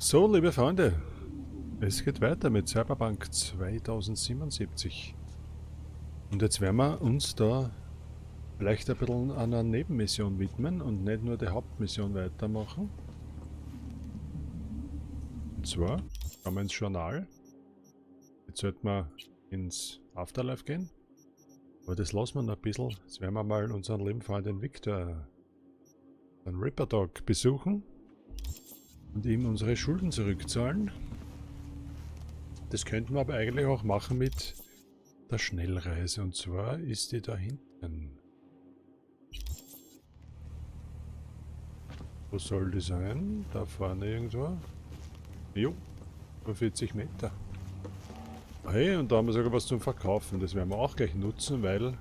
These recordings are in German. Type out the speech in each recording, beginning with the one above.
So, liebe Freunde, es geht weiter mit Cyberpunk 2077. Und jetzt werden wir uns da vielleicht ein bisschen einer Nebenmission widmen und nicht nur die Hauptmission weitermachen. Und zwar kommen wir ins Journal. Jetzt sollten wir ins Afterlife gehen. Aber das lassen wir noch ein bisschen. Jetzt werden wir mal unseren lieben Freund den Victor, den Ripper Dog, besuchen und ihm unsere Schulden zurückzahlen. Das könnten wir aber eigentlich auch machen mit der Schnellreise. Und zwar ist die da hinten. Wo soll die sein? Da vorne irgendwo? Jo, über 40 Meter. Hey, und da haben wir sogar was zum Verkaufen. Das werden wir auch gleich nutzen, weil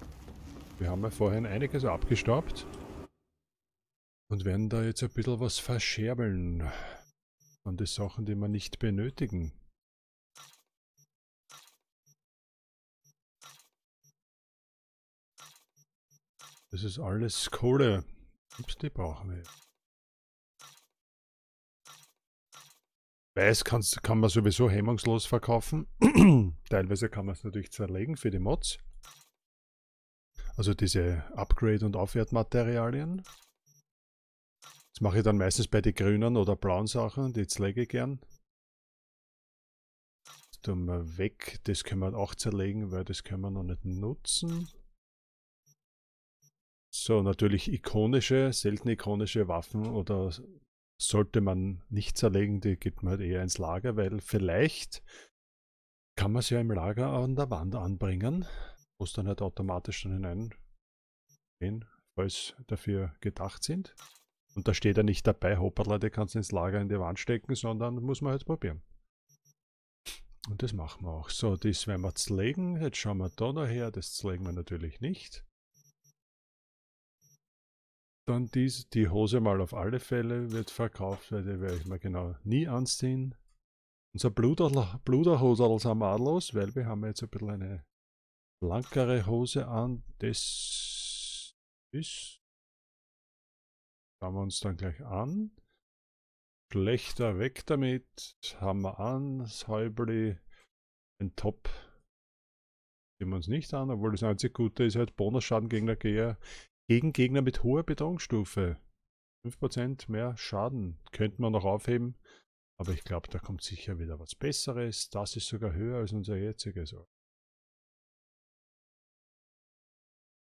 wir haben ja vorhin einiges abgestaubt. Und werden da jetzt ein bisschen was verscherbeln. Von den Sachen, die wir nicht benötigen. Das ist alles Kohle. Ups, die brauchen wir. Weiß kann man sowieso hemmungslos verkaufen. Teilweise kann man es natürlich zerlegen für die Mods. Also diese Upgrade- und Aufwertmaterialien. Das mache ich dann meistens bei den grünen oder blauen Sachen, die zerlege ich gern. Das tun wir weg, das können wir auch zerlegen, weil das können wir noch nicht nutzen. So, natürlich ikonische, selten ikonische Waffen oder sollte man nicht zerlegen, die gibt man halt eher ins Lager, weil vielleicht kann man es ja im Lager an der Wand anbringen, muss dann halt automatisch dann hineingehen, falls dafür gedacht sind. Und da steht ja nicht dabei, hoppala, die kannst du ins Lager in die Wand stecken, sondern muss man halt probieren. Und das machen wir auch. So, das werden wir zerlegen. Jetzt schauen wir da noch her. Das zerlegen wir natürlich nicht. Dann dies, die Hose mal auf alle Fälle wird verkauft, weil die werde ich mir genau nie anziehen. Unser Bluder, Bluderhosel sind wir los, weil wir haben jetzt ein bisschen eine blankere Hose an. Das ist Schauen wir uns dann gleich an. Schlechter weg damit. Haben wir an. Das Häubli. Den Top. Sehen wir uns nicht an, obwohl das einzige Gute ist halt Bonusschaden gegen, Gegner, gegen Gegner mit hoher Bedrohungsstufe. 5% mehr Schaden könnte man noch aufheben. Aber ich glaube, da kommt sicher wieder was Besseres. Das ist sogar höher als unser jetziges.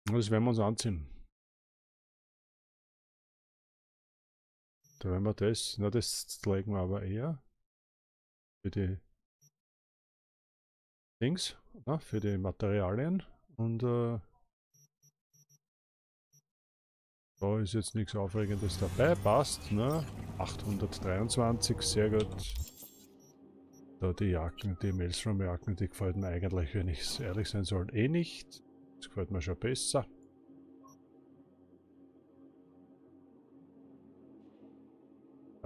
Das werden wir uns anziehen. Da wenn wir das, na das zeigen wir aber eher für die Dings, na, für die Materialien und äh, da ist jetzt nichts Aufregendes dabei, passt, ne? 823, sehr gut. Da die Jacken, die Maelstrom-Jacken, die gefällt mir eigentlich, wenn ich ehrlich sein soll, eh nicht. Das gefällt mir schon besser.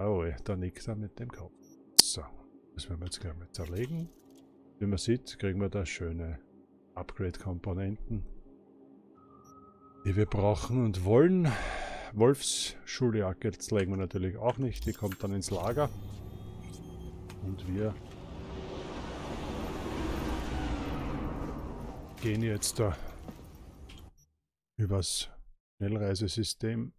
Oh, da nickt er mit dem Kopf. So, das werden wir jetzt gleich mal zerlegen. Wie man sieht, kriegen wir da schöne Upgrade-Komponenten, die wir brauchen und wollen. Wolfs Schuljacke legen wir natürlich auch nicht, die kommt dann ins Lager. Und wir gehen jetzt da übers Schnellreisesystem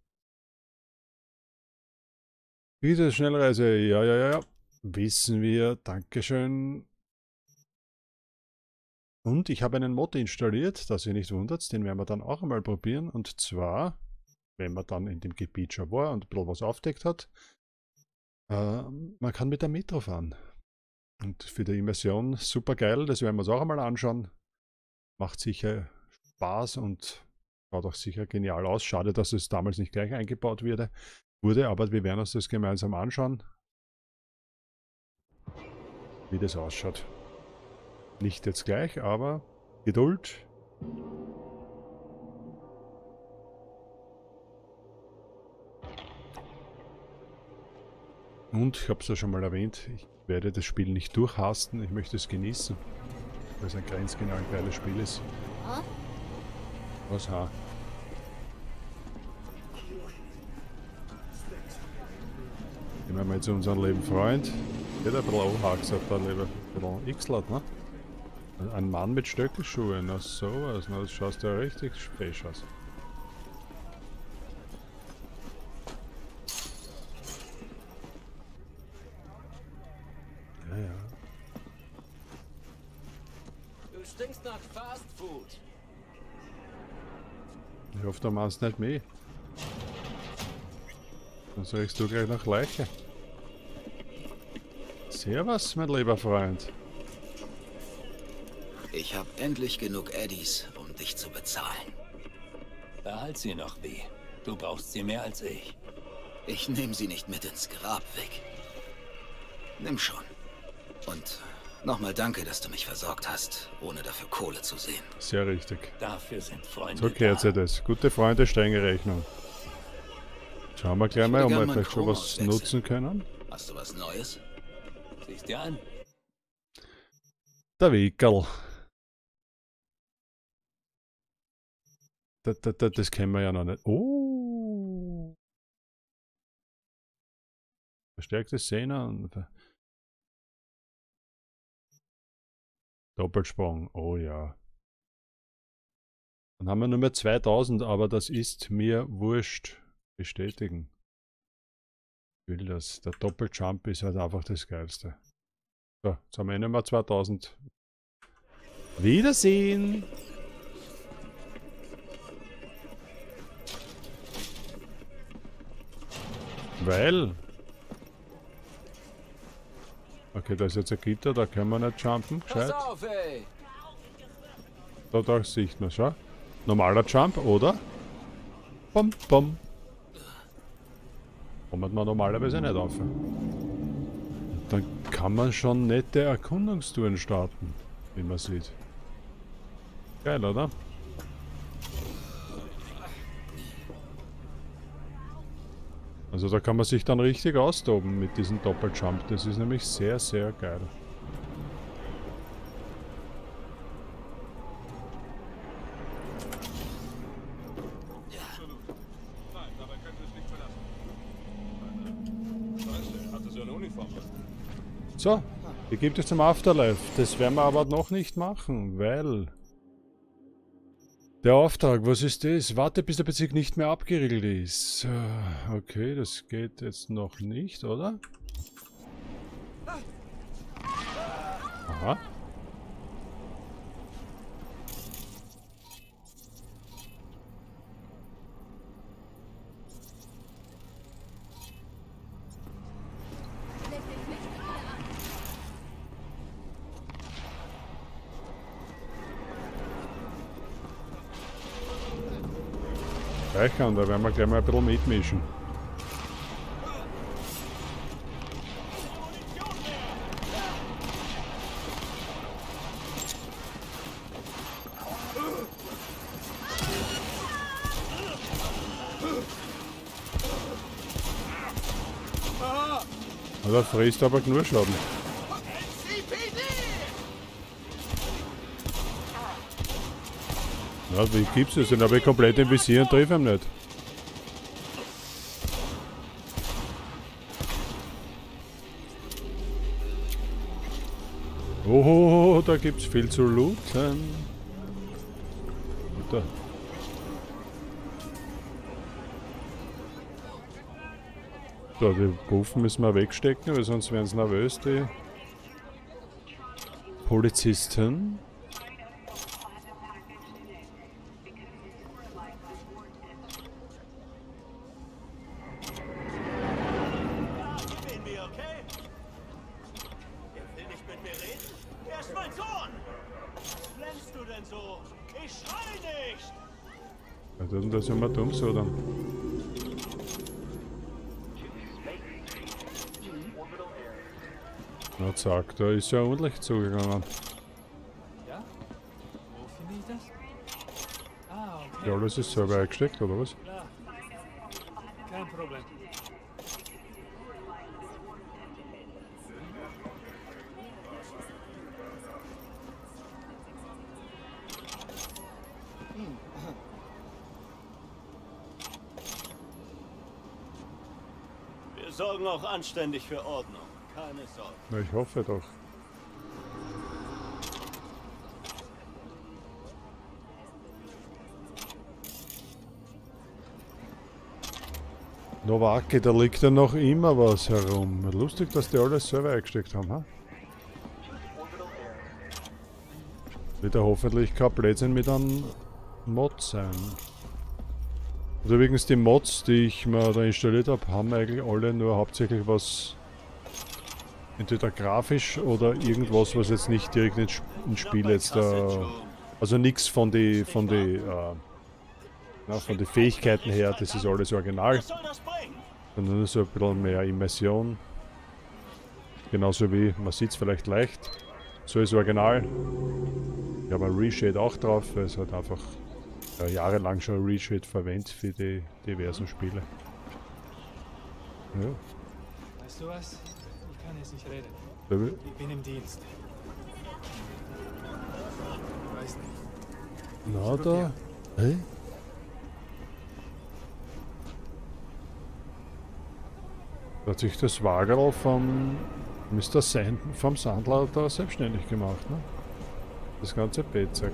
diese Schnellreise, ja, ja, ja, wissen wir, Dankeschön. Und ich habe einen Mod installiert, dass ihr nicht wundert, den werden wir dann auch einmal probieren. Und zwar, wenn man dann in dem Gebiet schon war und ein bisschen was aufdeckt hat, äh, man kann mit der Metro fahren. Und für die Immersion super geil, das werden wir uns auch einmal anschauen. Macht sicher Spaß und schaut auch sicher genial aus. Schade, dass es damals nicht gleich eingebaut wurde wurde, aber wir werden uns das gemeinsam anschauen, wie das ausschaut. Nicht jetzt gleich, aber Geduld. Und ich habe es ja schon mal erwähnt, ich werde das Spiel nicht durchhasten, ich möchte es genießen, weil es ein grenzgenau geiles Spiel ist. Was ha? Gehen wir mal zu unserem lieben Freund. Geht ein bisschen anhaxert da lieber. Ein bisschen x-lat, ne? Ein Mann mit Stöckelschuhen, na sowas, na das schaust ja richtig fesch aus. Ja, ja. Du stinkst nach Fast Food. Ich hoffe, du machst nicht mehr. Dann riechst du gleich nach Leiche. Servus, mein lieber Freund. Ich habe endlich genug Eddies, um dich zu bezahlen. Behalt sie noch, B. Du brauchst sie mehr als ich. Ich nehme sie nicht mit ins Grab weg. Nimm schon. Und nochmal danke, dass du mich versorgt hast, ohne dafür Kohle zu sehen. Sehr richtig. Dafür sind Freunde So gehört da. sich das. Gute Freunde, strenge Rechnung. Schauen wir gleich Ich mal, ob wir vielleicht schon was auswechseln. nutzen können. Hast du was Neues? Siehst dir an. Der Wickel. Da, da, da, das kennen wir ja noch nicht. Oh! Verstärkte Szene und Doppelsprung. Oh ja. Dann haben wir nur mehr 2000, aber das ist mir wurscht. Bestätigen. Ich will das. Der Doppeljump ist halt einfach das Geilste. So, jetzt haben wir eh mehr 2000. Wiedersehen! Weil. Okay, da ist jetzt ein Gitter, da können wir nicht jumpen, gescheit. auf. Da, da sieht man, schau. Normaler Jump, oder? Bum, bum. Kommt man normalerweise nicht auf. Dann kann man schon nette Erkundungstouren starten, wie man sieht. Geil, oder? Also da kann man sich dann richtig austoben mit diesem Doppeljump. Das ist nämlich sehr, sehr geil. So, wie gibt es zum Afterlife? Das werden wir aber noch nicht machen, weil... Der Auftrag, was ist das? Warte, bis der Bezirk nicht mehr abgeriegelt ist. Okay, das geht jetzt noch nicht, oder? Aha. Reichern, da werden wir gleich mal ein bisschen mitmischen. Ja, Der frisst aber genug Ja, wie gibt's das? Den habe ich komplett im Visier und treffe ihn nicht. Oh, da gibt's viel zu looten. Bitte. So, die Puffen müssen wir wegstecken, weil sonst werden sie nervös, die Polizisten. Sehen wir, okay? Er will nicht mit mir reden? Er ist mein Sohn! Was glänzt du denn so? Ich schrei nicht! Ja, das ist das immer dumm so dann. Na zack, da ist ja ordentlich zugegangen. Ja? Wo finde ich das? Ah, okay. Ja, alles ist selber eingesteckt, oder was? Klar. Kein Problem. Wir sorgen auch anständig für Ordnung. Na, ich hoffe doch. Novaki, da liegt ja noch immer was herum. Lustig, dass die alles selber eingesteckt haben, ha? Wird ja hoffentlich kein Blödsinn mit einem Mod sein. Und übrigens die Mods, die ich mir da installiert habe, haben eigentlich alle nur hauptsächlich was entweder grafisch oder irgendwas, was jetzt nicht direkt ins, Sp- ins Spiel jetzt äh, also nichts von die von die äh, von die Fähigkeiten her, das ist alles original, sondern so ein bisschen mehr Immersion. Genauso wie, man sieht es vielleicht leicht, so ist original. Ich habe ein Reshade auch drauf, weil es halt einfach äh, jahrelang schon Reshade verwendet für die diversen Spiele. Ja, Weißt du was? Ich kann jetzt nicht reden. Ich bin im Dienst. Ich weiß nicht. na da. Hey? Da hat sich das Wagerl vom Mr. Sand, vom Sandler da selbstständig gemacht, ne? Das ganze Bettzeug.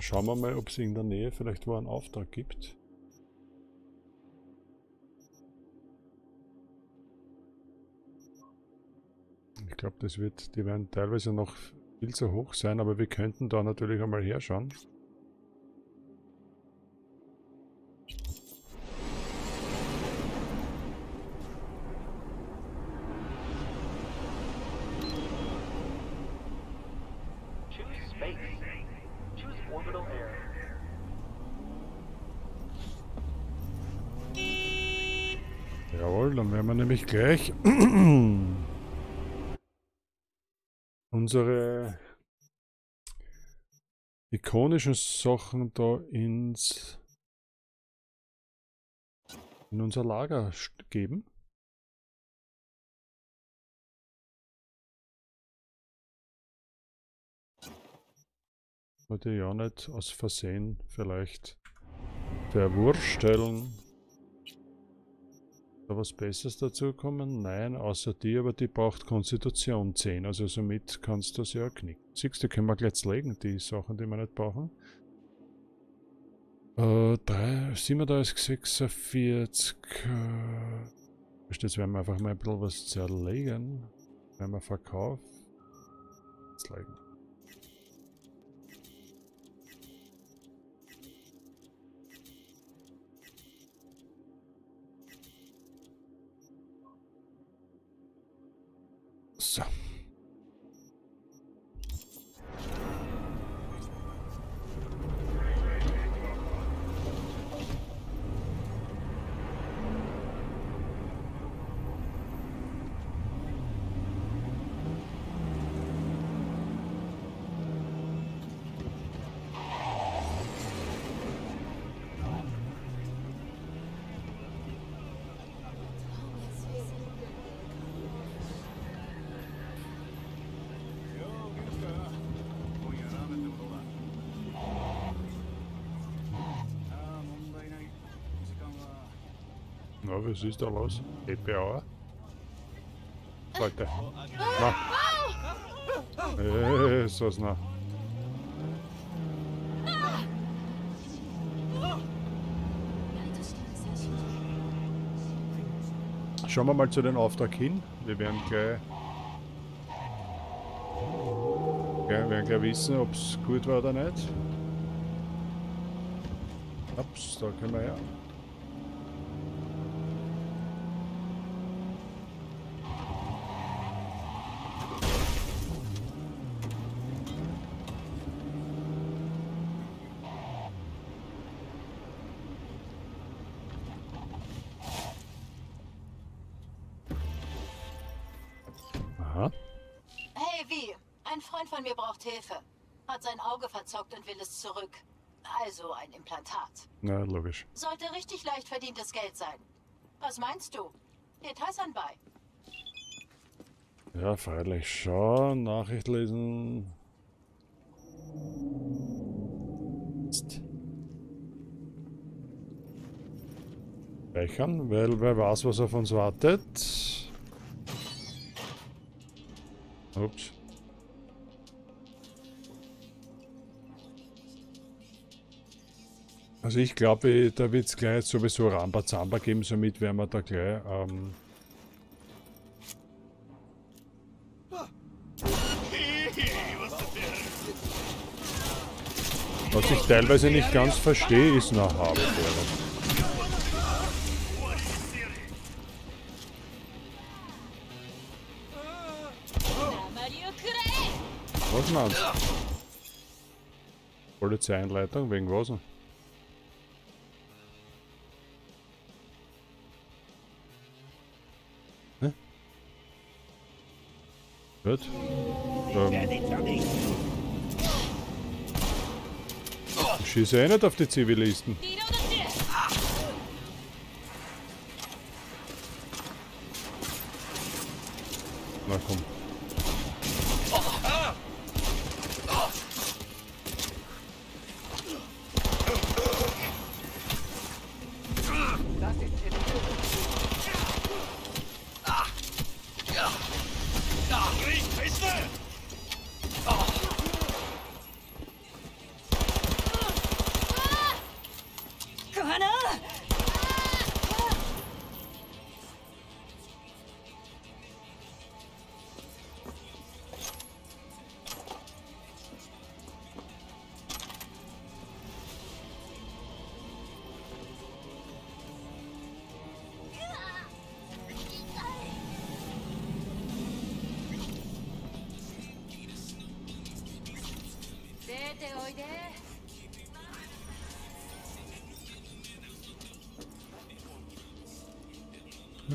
Schauen wir mal, ob es in der Nähe vielleicht wo einen Auftrag gibt. Ich glaube, das wird, die werden teilweise noch viel zu hoch sein, aber wir könnten da natürlich einmal herschauen. Gleich unsere ikonischen Sachen da ins in unser Lager geben. Wollte ja nicht aus Versehen vielleicht verwursteln. Da was Besseres dazu kommen? Nein, außer die, aber die braucht Konstitution 10. Also somit kannst du das ja knicken. Siehst du, können wir gleich legen, die Sachen, die wir nicht brauchen. Äh, 3, 37, 46. Äh, jetzt werden wir einfach mal ein bisschen was zerlegen. Wenn wir verkaufen. Jetzt was ist da los? EPA? Leute. Na. Jesus, na. Schauen wir mal zu den Auftrag hin. Wir werden gleich, gleich, werden gleich wissen, ob es gut war oder nicht. Ups, da können wir ja. Na, logisch. Sollte richtig leicht verdientes Geld sein. Was meinst du? Details anbei. Ja, freilich. Schau, Nachricht lesen. Speichern, weil wer weiß, was auf uns wartet. Ups. Also ich glaube, da wird es gleich sowieso Rambazamba geben, somit werden wir da gleich ähm, Was ich teilweise nicht ganz verstehe, ist nach Habebeere. Was meinst du? Polizeieinleitung, wegen was? Gut. Ähm. Ich schieße eh nicht auf die Zivilisten. Na komm.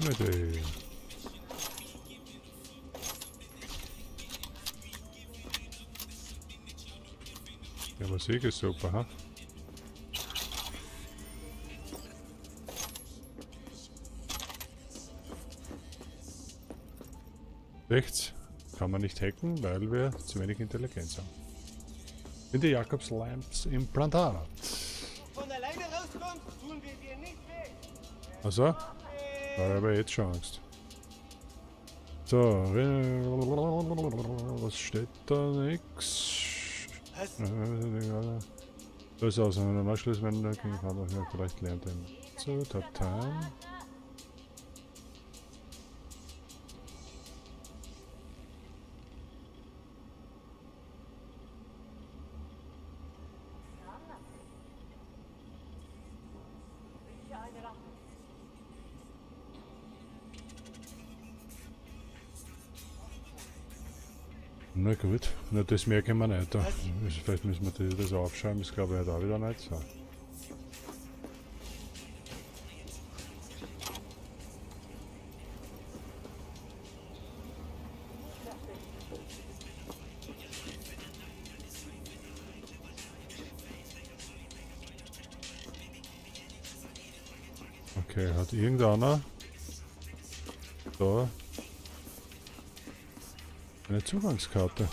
Limited. Ja, Musik ist super, ha? Rechts kann man nicht hacken, weil wir zu wenig Intelligenz haben. In die Jakobs Lamps Implantat. Von alleine rauskommst, tun wir dir nicht weh. Also, da habe ich jetzt schon Angst. So, was steht da? Nix. Da ist aus einem Anschluss, wenn der King vielleicht lernt er. So, Tatan. Na gut, na das merken wir nicht. Da. Vielleicht müssen wir das, aufschreiben, das glaube ich auch wieder nicht so. Okay, hat irgendeiner da eine Zugangskarte?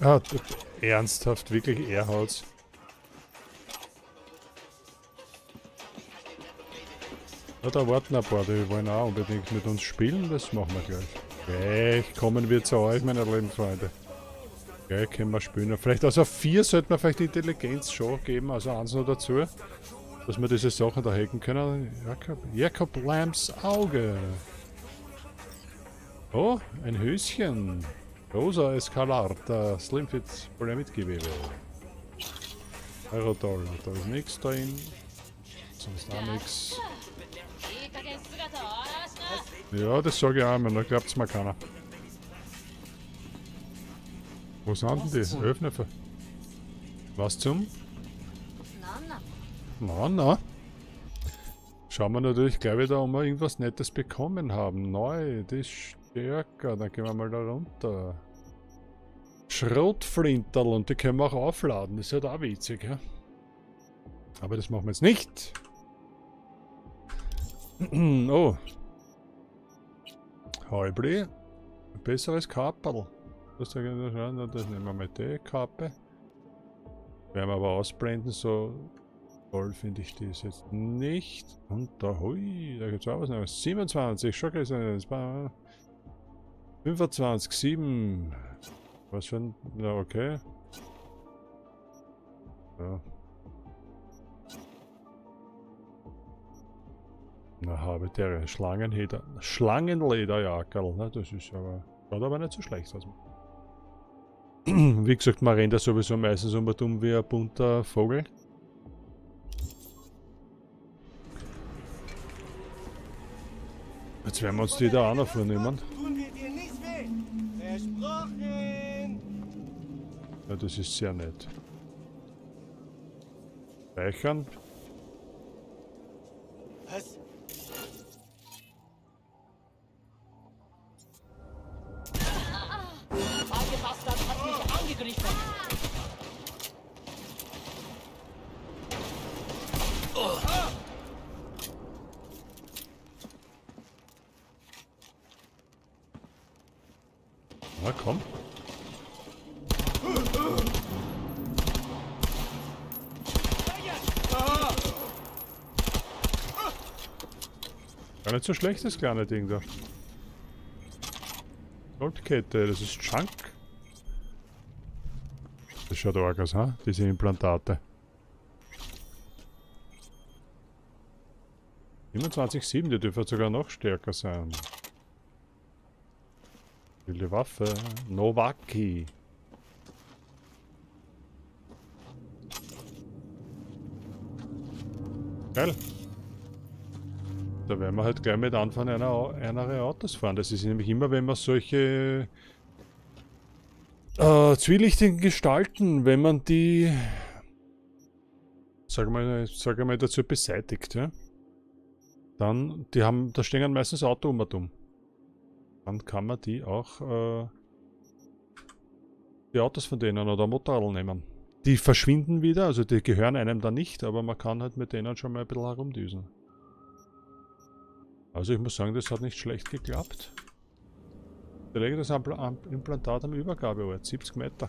Ah, ernsthaft, wirklich Airhouse. Ja, da warten ein paar, die wollen auch unbedingt mit uns spielen, das machen wir gleich. Gleich kommen wir zu euch, meine lieben Freunde. Gleich können wir spielen. Vielleicht also 4 sollte man vielleicht Intelligenz schon geben, also eins noch dazu. Dass wir diese Sachen da hacken können. Jakob, Jakob Lambs Auge. Oh, ein Höschen. Rosa Escalata, Slimfit Polyamidgewebe. Aerodollar, da ist nichts drin. Sonst auch nichts. Ja, das sage ich auch immer, da glaubt es mir keiner. Wo sind denn die? Öffnen für. Was zum? Na, na. Schauen wir natürlich gleich wieder, ob wir irgendwas Nettes bekommen haben. Neu, das ist stärker. Dann gehen wir mal da runter. Schrotflinterl und die können wir auch aufladen. Das ist halt auch witzig, ja. Aber das machen wir jetzt nicht. oh. Halbli. Besseres Kaperl. Das, nehmen wir mal die Kappe. Werden wir aber ausblenden, so toll finde ich das jetzt nicht. Und da, hui, da gibt es auch was Neues. 27, schon gesagt. 25, 7. Was für ein, na okay. Ja. Na, habe der Schlangenleder. Schlangenlederjackerl, ne? Das ist aber. Schaut aber nicht so schlecht aus. Wie gesagt, man rennt ja sowieso meistens um und wie ein bunter Vogel. Jetzt werden wir uns die da auch noch vornehmen. Ja, das ist sehr nett. Speichern. Was? So schlecht, das kleine Ding da. Goldkette, das ist Chunk. Das schaut arg aus, ha? Diese Implantate. 27,7, die dürfen sogar noch stärker sein. Wilde Waffe. Novaki. Geil. Da werden wir halt gleich mit anfangen, einer, einer Autos fahren. Das ist nämlich immer, wenn man solche äh, zwielichtigen Gestalten, wenn man die, sag mal, sag mal dazu beseitigt, ja, dann, die haben, da stehen meistens Auto um um. Dann kann man die auch, äh, die Autos von denen oder Motorradl nehmen. Die verschwinden wieder, also die gehören einem dann nicht, aber man kann halt mit denen schon mal ein bisschen herumdüsen. Also ich muss sagen, das hat nicht schlecht geklappt. Ich lege das Implantat am Übergabeort, 70 Meter.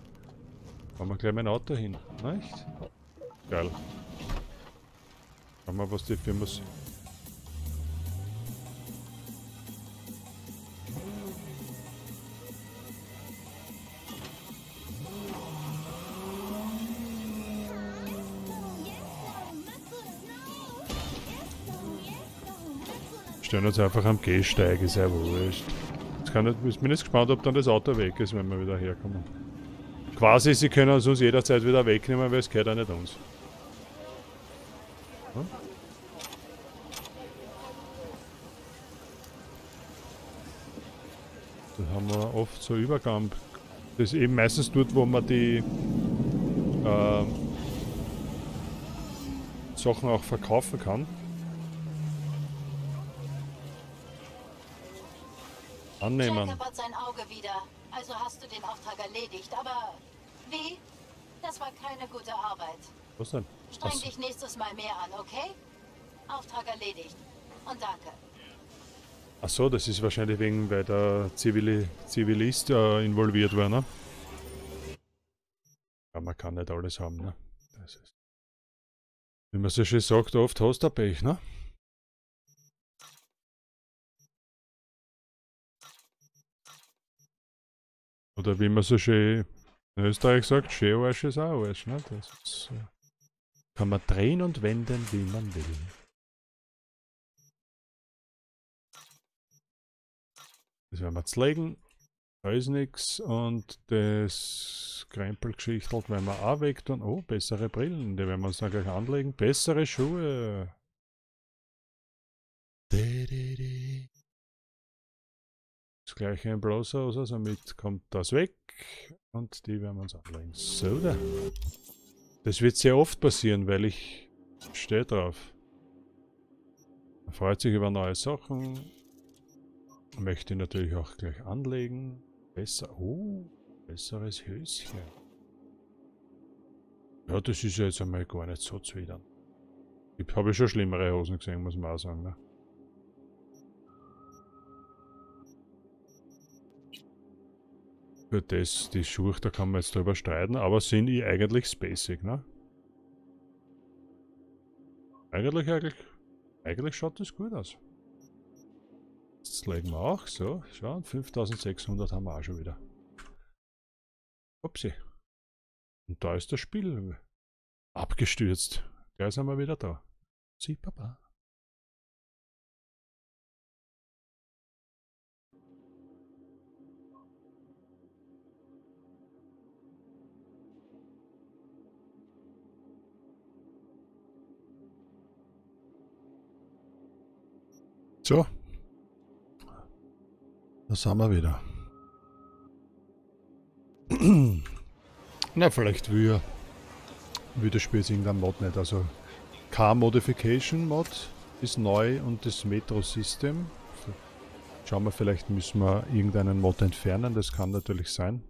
Fahren wir gleich mein Auto hin, nicht? Geil. Schauen wir, was die Firma... Stellen uns einfach am Gehsteig, ist ja wurscht. Jetzt kann ich, bin jetzt gespannt, ob dann das Auto weg ist, wenn wir wieder herkommen. Quasi, sie können es uns jederzeit wieder wegnehmen, weil es gehört auch nicht uns. Hm? Da haben wir oft so Übergang. Das ist eben meistens dort, wo man die äh, Sachen auch verkaufen kann. Annehmen. Jacob hat sein Auge wieder. Also hast du den Auftrag erledigt. Aber wie? Das war keine gute Arbeit. Was denn? Streng so. dich nächstes Mal mehr an, okay? Auftrag erledigt. Und danke. Ach so, das ist wahrscheinlich wegen, weil der Zivili Zivilist äh, involviert war, ne? Ja, man kann nicht alles haben, ne? Das ist, wie man so schön sagt, oft hast du Pech, ne? Oder wie man so schön in Österreich sagt, schön Arsch ist auch Arsch, ne? Das ist, äh, kann man drehen und wenden, wie man will. Das werden wir jetzt legen. Da ist nichts. Und das Krempelgeschichtelt werden wir auch weg tun. Oh, bessere Brillen. Die werden wir uns dann gleich anlegen. Bessere Schuhe. Gleiche im Bloßer, also somit kommt das weg. Und die werden wir uns anlegen. So da. Das wird sehr oft passieren, weil ich stehe drauf. Man freut sich über neue Sachen. Möchte natürlich auch gleich anlegen. Besser. Oh, besseres Höschen. Ja, das ist ja jetzt einmal gar nicht so zwidernd. Ich habe schon schlimmere Hosen gesehen, muss man auch sagen. Ne? Für das, die Schuhe, da kann man jetzt drüber streiten, aber sind eh eigentlich spacig, ne? Eigentlich, eigentlich, eigentlich schaut das gut aus. Das legen wir auch so. Schauen, 5600 haben wir auch schon wieder. Upsi. Und da ist das Spiel abgestürzt. Gleich sind wir wieder da. Sie, Papa. So. Da sind wir wieder. Na, vielleicht will, will das Spiel irgendein Mod nicht. Also Car Modification Mod ist neu und das Metro System. Schauen wir, vielleicht müssen wir irgendeinen Mod entfernen, das kann natürlich sein.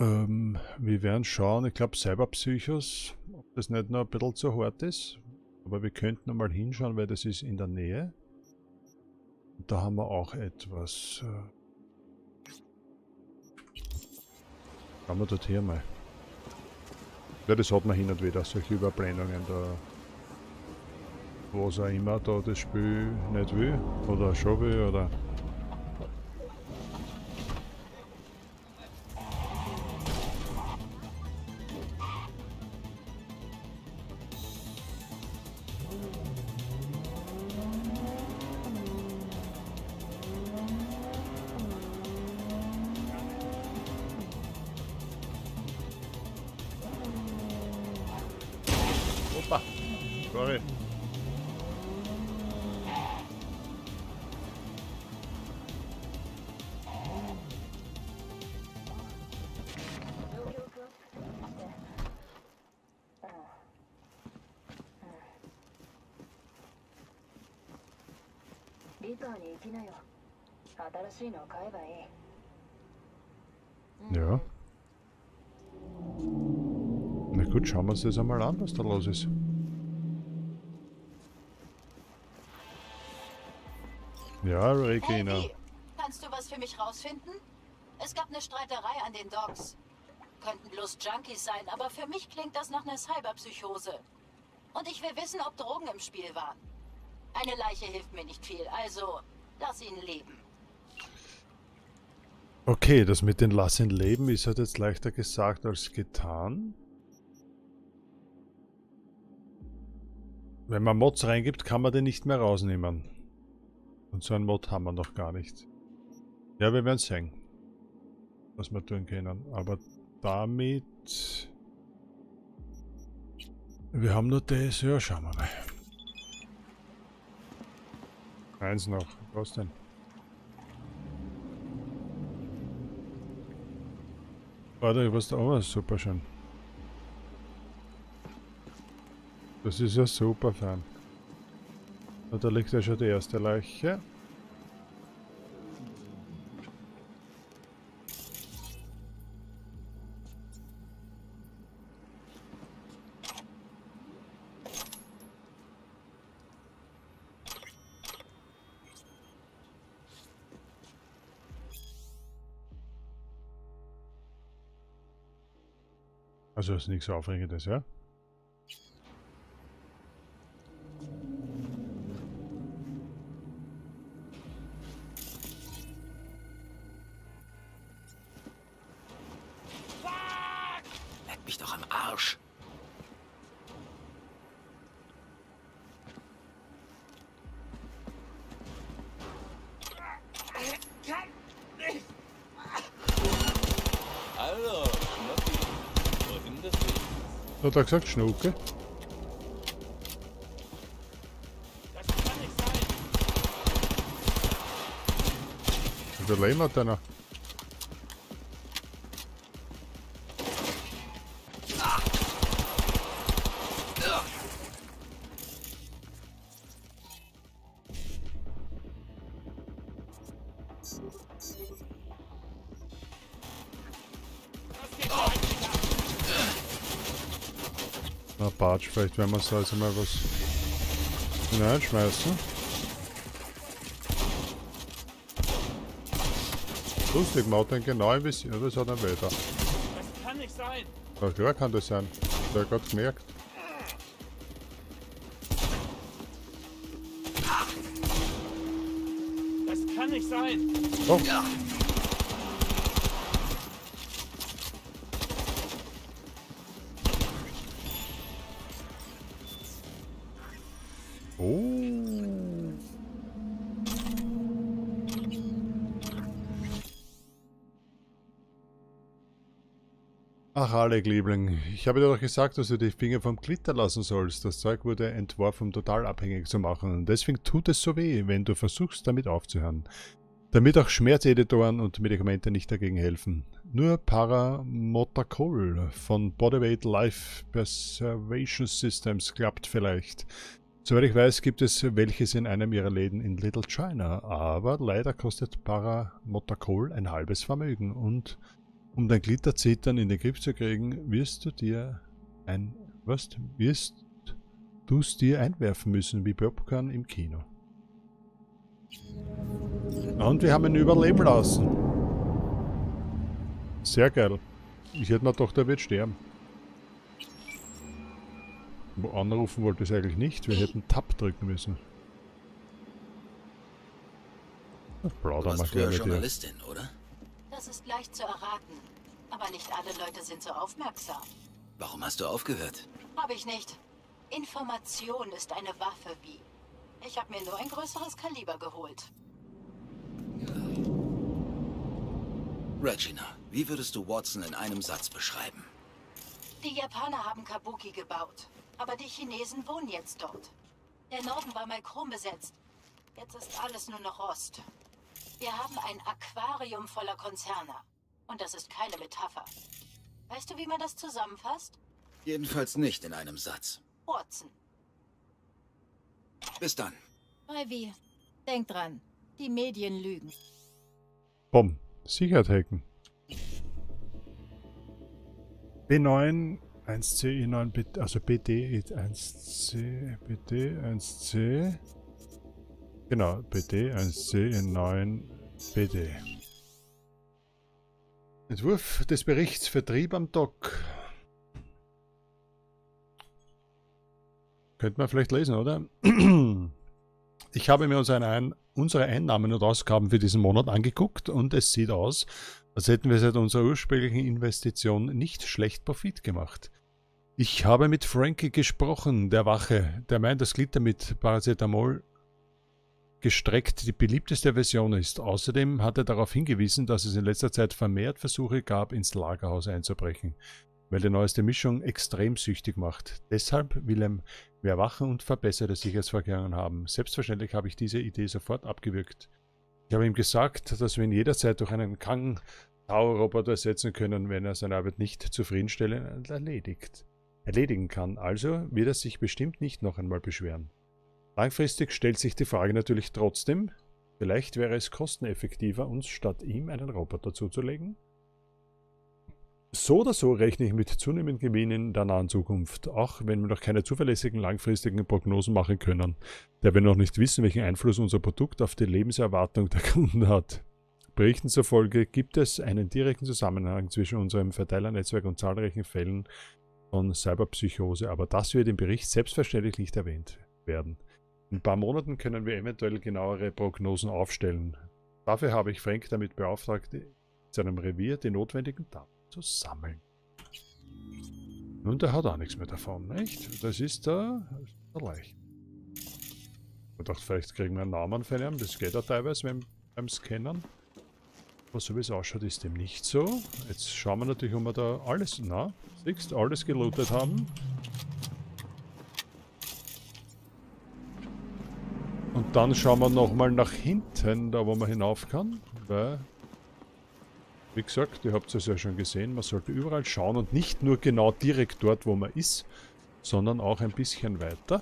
Ähm, wir werden schauen, ich glaube Cyberpsychos, ob das nicht noch ein bisschen zu hart ist. Aber wir könnten mal hinschauen, weil das ist in der Nähe. Und da haben wir auch etwas. Äh Schauen wir dort hier mal. Ja, das hat man hin und wieder, solche Überblendungen da. Was auch immer da das Spiel nicht will. Oder schon will, oder... Ja. Na gut, schauen wir uns das einmal an, was da los ist. Ja, Regina. Hey, kannst du was für mich rausfinden? Es gab eine Streiterei an den Docks. Könnten bloß Junkies sein, aber für mich klingt das nach einer Cyberpsychose. Und ich will wissen, ob Drogen im Spiel waren. Eine Leiche hilft mir nicht viel, also lass ihn leben. Okay, das mit den Lass ihn leben ist halt jetzt leichter gesagt als getan. Wenn man Mods reingibt, kann man den nicht mehr rausnehmen. Und so einen Mod haben wir noch gar nicht. Ja, wir werden sehen, was wir tun können. Aber damit... Wir haben nur das. Ja, schauen wir mal. Eins noch. Was denn? Warte, was da oh, super schön. Das ist ja super. Und da liegt ja schon die erste Leiche. Also ist nichts Aufregendes, ja? Leck mich doch am Arsch. Also, Schnuppi, wohin das Weg? Hat er gesagt Schnucke? Das kann nicht sein. Überleben hat er noch. Na, Bartsch, vielleicht werden wir so also mal was hineinschmeißen. Lustig, dann genau im Visier, das hat er weiter. Das kann nicht sein. Ja, klar kann das sein. Das hat er gemerkt. Das kann nicht sein. Oh, oh. Ach, Alec, Liebling, ich habe dir doch gesagt, dass du die Finger vom Glitter lassen sollst. Das Zeug wurde entworfen, um total abhängig zu machen. Deswegen tut es so weh, wenn du versuchst, damit aufzuhören. Damit auch Schmerzeditoren und Medikamente nicht dagegen helfen. Nur Paramotacol von Bodyweight Life Preservation Systems klappt vielleicht. Soweit ich weiß, gibt es welches in einem ihrer Läden in Little China, aber leider kostet Paramotacol ein halbes Vermögen und um dein Glitterzittern in den Griff zu kriegen, wirst du dir ein, was, wirst du es dir einwerfen müssen wie Popcorn im Kino. Und wir haben ihn überleben lassen. Sehr geil. Ich hätte mir gedacht, er wird sterben. Wo anrufen wollte ich es eigentlich nicht. Wir hätten Tab drücken müssen. Du Plaudern wir warst gleich früher mit dir. Journalistin, oder? Das ist leicht zu erraten. Aber nicht alle Leute sind so aufmerksam. Warum hast du aufgehört? Habe ich nicht. Information ist eine Waffe, wie. Ich habe mir nur ein größeres Kaliber geholt. Regina, wie würdest du Watson in einem Satz beschreiben? Die Japaner haben Kabuki gebaut. Aber die Chinesen wohnen jetzt dort. Der Norden war mal Chrom besetzt. Jetzt ist alles nur noch Rost. Wir haben ein Aquarium voller Konzerne. Und das ist keine Metapher. Weißt du, wie man das zusammenfasst? Jedenfalls nicht in einem Satz. Watson. Bis dann. Ivy, denk dran. Die Medien lügen. Bumm. Sicherheit hacken. B9, 1C, E9, B, also BD, 1C, BD, 1C. Genau, BD, 1C, E9, BD. Entwurf des Berichts Vertrieb am Dock. Könnte man vielleicht lesen, oder? Ich habe mir unsere, unsere Einnahmen und Ausgaben für diesen Monat angeguckt und es sieht aus, als hätten wir seit unserer ursprünglichen Investition nicht schlecht Profit gemacht. Ich habe mit Frankie gesprochen, der Wache, der meint, dass Glitter mit Paracetamol gestreckt die beliebteste Version ist. Außerdem hat er darauf hingewiesen, dass es in letzter Zeit vermehrt Versuche gab, ins Lagerhaus einzubrechen, weil die neueste Mischung extrem süchtig macht. Deshalb will er mehr Wachen und verbesserte Sicherheitsvorkehrungen haben. Selbstverständlich habe ich diese Idee sofort abgewürgt. Ich habe ihm gesagt, dass wir ihn jederzeit durch einen Kang-Tau-Roboter ersetzen können, wenn er seine Arbeit nicht zufriedenstellend erledigt, erledigen kann. Also wird er sich bestimmt nicht noch einmal beschweren. Langfristig stellt sich die Frage natürlich trotzdem, vielleicht wäre es kosteneffektiver, uns statt ihm einen Roboter zuzulegen? So oder so rechne ich mit zunehmenden Gewinnen in der nahen Zukunft, auch wenn wir noch keine zuverlässigen langfristigen Prognosen machen können, da wir noch nicht wissen, welchen Einfluss unser Produkt auf die Lebenserwartung der Kunden hat. Berichten zufolge gibt es einen direkten Zusammenhang zwischen unserem Verteilernetzwerk und zahlreichen Fällen von Cyberpsychose, aber das wird im Bericht selbstverständlich nicht erwähnt werden. In ein paar Monaten können wir eventuell genauere Prognosen aufstellen. Dafür habe ich Frank damit beauftragt, in seinem Revier die notwendigen Daten zu sammeln. Und der hat auch nichts mehr davon, nicht? Das ist der, der Leicht. Ich dachte, vielleicht kriegen wir einen Namen von ihm. Das geht ja teilweise beim, beim Scannen. Aber so wie es ausschaut, ist dem nicht so. Jetzt schauen wir natürlich, ob wir da alles, na, siehst, alles gelootet haben. Dann schauen wir nochmal nach hinten, da wo man hinauf kann, weil, wie gesagt, ihr habt es ja schon gesehen, man sollte überall schauen und nicht nur genau direkt dort, wo man ist, sondern auch ein bisschen weiter.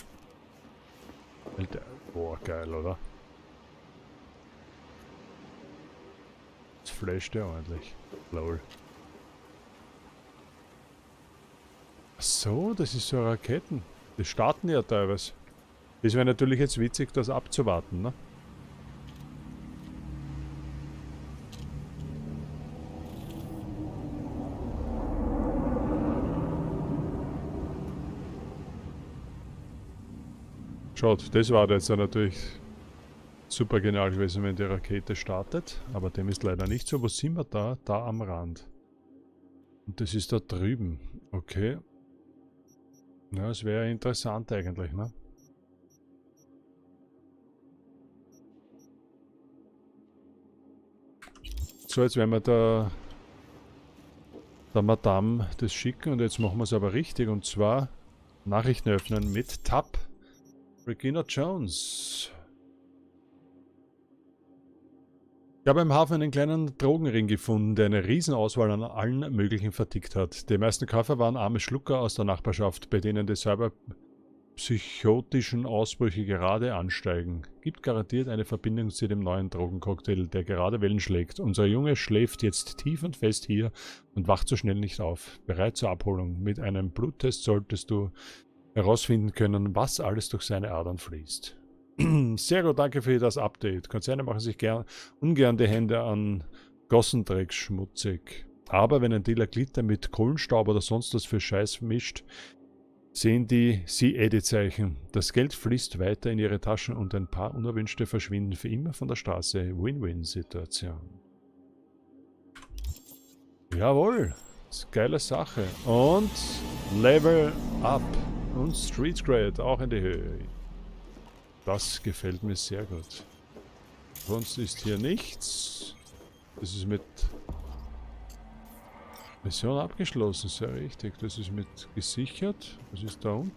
Boah, geil, oder? Das flasht ja ordentlich. Lol. Ach so, das ist so Raketen. Die starten ja teilweise. Das wäre natürlich jetzt witzig, das abzuwarten, ne? Schaut, das war jetzt natürlich super genial gewesen, wenn die Rakete startet. Aber dem ist leider nicht so. Wo sind wir da? Da am Rand. Und das ist da drüben. Okay. Ja, es wäre interessant eigentlich, ne? So, jetzt werden wir da der Madame das schicken und jetzt machen wir es aber richtig und zwar Nachrichten öffnen mit Tab. Regina Jones. Ich habe im Hafen einen kleinen Drogenring gefunden, der eine Riesenauswahl an allen möglichen vertickt hat. Die meisten Käufer waren arme Schlucker aus der Nachbarschaft, bei denen die cyberpsychotischen Ausbrüche gerade ansteigen. Gibt garantiert eine Verbindung zu dem neuen Drogencocktail, der gerade Wellen schlägt. Unser Junge schläft jetzt tief und fest hier und wacht so schnell nicht auf. Bereit zur Abholung. Mit einem Bluttest solltest du herausfinden können, was alles durch seine Adern fließt. Sehr gut, danke für das Update. Konzerne machen sich gern, ungern die Hände an Gossendreck schmutzig. Aber wenn ein Dealer Glitter mit Kohlenstaub oder sonst was für Scheiß mischt, sehen die sie eh die Zeichen. Das Geld fließt weiter in ihre Taschen und ein paar Unerwünschte verschwinden für immer von der Straße. Win-Win-Situation. Jawohl, geile Sache. Und Level Up und Street Grade auch in die Höhe. Das gefällt mir sehr gut. Sonst ist hier nichts. Das ist mit Mission abgeschlossen, sehr richtig. Das ist mit gesichert. Was ist da unten?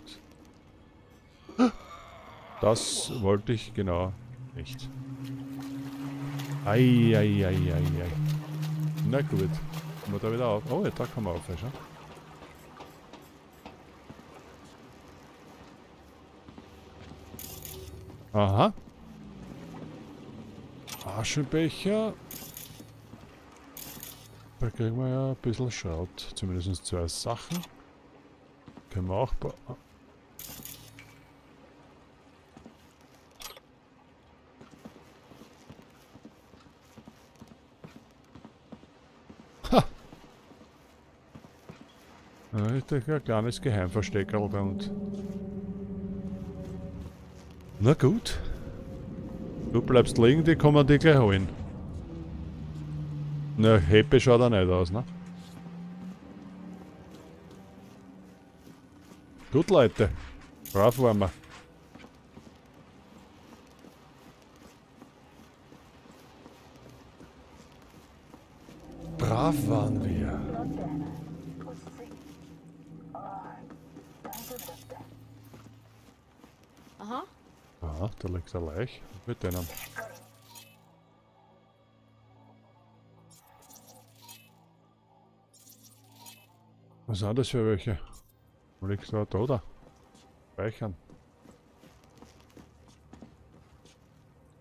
Das wollte ich genau nicht. Eieieiei. Na gut. Kommen wir da wieder auf? Oh, ja, da kann man auf, schau. Aha. Aschenbecher. Da kriegen wir ja ein bisschen Schrott. Zumindest zwei Sachen. Können wir auch... Ha! Da ist ein kleines Geheimversteckerl bei uns. Na gut. Du bleibst liegen, die kommen die gleich holen. Na, happy schaut er nicht aus, ne? Gut, Leute. Brav waren wir. Brav waren wir. Aha. Aha, da liegt ein Leich. Mit denen. Was sind das für welche? Wo liegt da? Da, da. Speichern.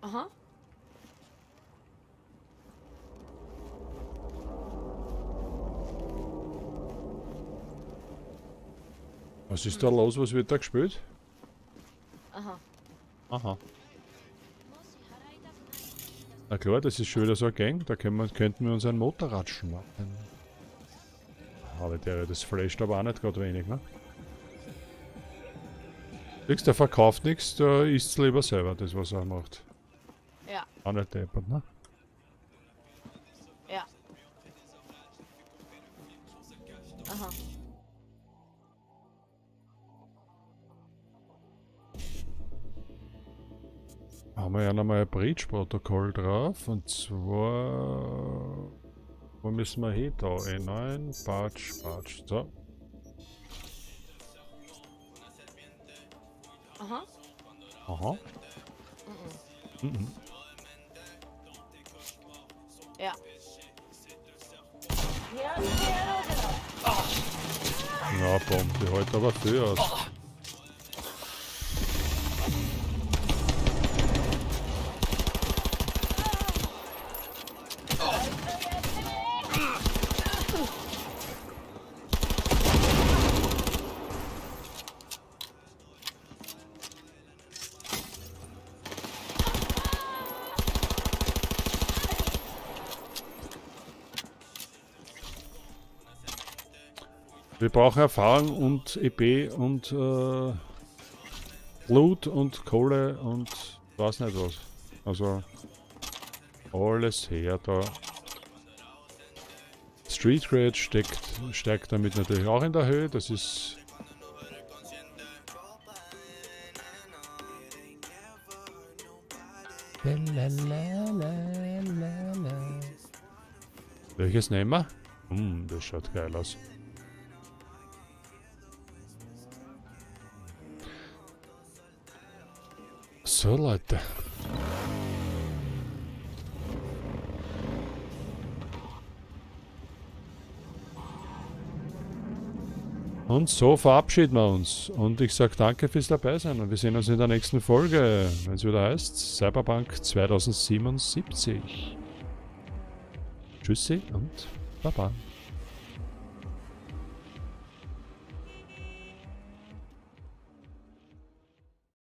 Aha. Was ist da los? Was wird da gespielt? Aha. Aha. Na klar, das ist schon wieder so ein Gang. Da können wir, könnten wir uns ein Motorradschen machen. Aber der, das flasht aber auch nicht gerade wenig, ne? Siehst, der verkauft nichts, der isst es lieber selber, das was er macht. Ja. Auch nicht deppert, ne? Ja. Aha. Haben wir ja nochmal ein Breach-Protokoll drauf und zwar... Wo müssen wir hin? Da, E9, Batsch, Batsch, so. Aha. Aha. Mhm. Ja. Na, Bomb, die hält aber viel aus. Wir brauchen Erfahrung und EP und äh, Blut und Kohle und weiß nicht was. Also alles her da. Street Cred steckt, steigt damit natürlich auch in der Höhe. Das ist Welches nehmen wir? Hm, das schaut geil aus. So Leute. Und so verabschieden wir uns. Und ich sage danke fürs dabei sein. Und wir sehen uns in der nächsten Folge, wenn es wieder heißt Cyberpunk 2077. Tschüssi und Baba.